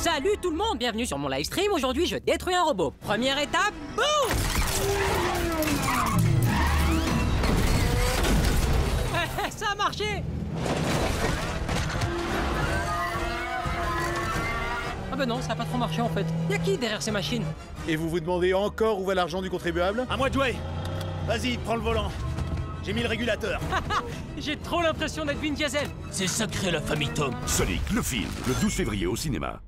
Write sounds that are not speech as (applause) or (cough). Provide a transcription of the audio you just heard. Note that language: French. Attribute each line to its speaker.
Speaker 1: Salut tout le monde, bienvenue sur mon live stream. Aujourd'hui, je détruis un robot. Première étape, boum (laughs) Ça a marché Ah bah non, ça a pas trop marché en fait. Y'a qui derrière ces machines?
Speaker 2: Et vous vous demandez encore où va l'argent du contribuable?
Speaker 3: À moi de jouer Vas-y, prends le volant. J'ai mis le régulateur. (laughs)
Speaker 1: J'ai trop l'impression d'être Vin Diesel.
Speaker 4: C'est sacré la famille Tom.
Speaker 5: Sonic, le film, le 12 février au cinéma.